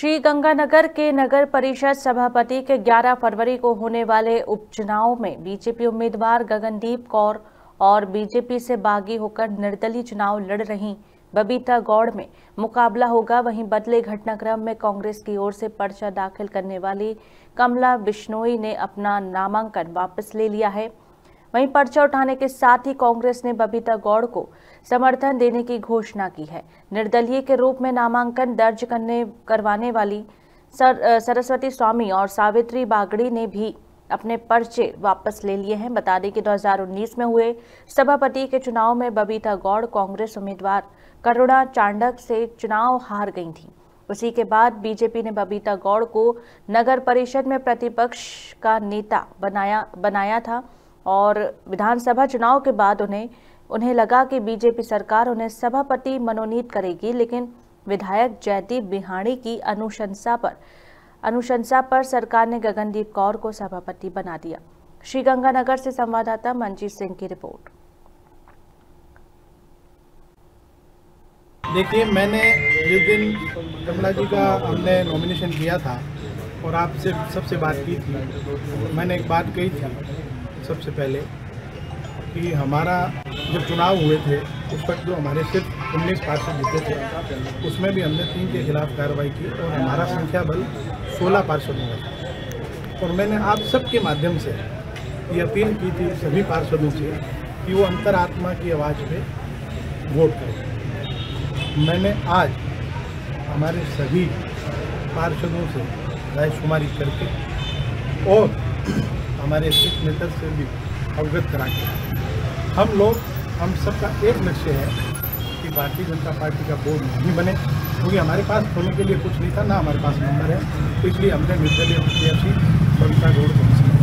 श्री गंगानगर के नगर परिषद सभापति के 11 फरवरी को होने वाले उपचुनाव में बीजेपी उम्मीदवार गगनदीप कौर और बीजेपी से बागी होकर निर्दलीय चुनाव लड़ रही बबीता गौड़ में मुकाबला होगा। वहीं बदले घटनाक्रम में कांग्रेस की ओर से पर्चा दाखिल करने वाली कमला बिश्नोई ने अपना नामांकन वापस ले लिया है। वहीं पर्चा उठाने के साथ ही कांग्रेस ने बबीता गौड़ को समर्थन देने की घोषणा की है। निर्दलीय के रूप में नामांकन दर्ज करने करवाने वाली सर, सरस्वती स्वामी और सावित्री बागड़ी ने भी अपने पर्चे वापस ले लिए हैं। बता दें कि 2019 में हुए सभापति के चुनाव में बबीता गौड़ कांग्रेस उम्मीदवार करुणा चांडक से चुनाव हार गई थी। उसी के बाद बीजेपी ने बबीता गौड़ को नगर परिषद में प्रतिपक्ष का नेता बनाया बनाया था। और विधानसभा चुनाव के बाद उन्हें उन्हें लगा कि बीजेपी सरकार उन्हें सभापति मनोनीत करेगी, लेकिन विधायक जयदीप बिहाणी की अनुशंसा पर अनुशंसा पर सरकार ने गगनदीप कौर को सभापति बना दिया। श्रीगंगानगर से संवाददाता मंजीत सिंह की रिपोर्ट। देखिए, मैंने जिस दिन कमला जी का हमने नॉमिनेशन किया था और आपसे सबसे बात की थी, मैंने एक बात कही थी। सबसे पहले कि हमारा जब चुनाव हुए थे, उस वक्त जो हमारे सिर्फ़ उन्नीस पार्षद जीते थे, उसमें भी हमने तीन के खिलाफ कार्रवाई की और हमारा संख्या बल सोलह पार्षद था। और मैंने आप सबके माध्यम से ये अपील की थी सभी पार्षदों से कि वो अंतरात्मा की आवाज़ पे वोट करें। मैंने आज हमारे सभी पार्षदों से रायशुमारी करके और हमारे सिख नेता से भी अवगत करा के। हम लोग, हम सबका एक लक्ष्य है कि भारतीय जनता पार्टी का बोर्ड नहीं बने। क्योंकि हमारे पास होने के लिए कुछ नहीं था, ना हमारे पास नंबर है। तो इसलिए हमने निर्दलीय प्रत्याशी बबीता गौड़ को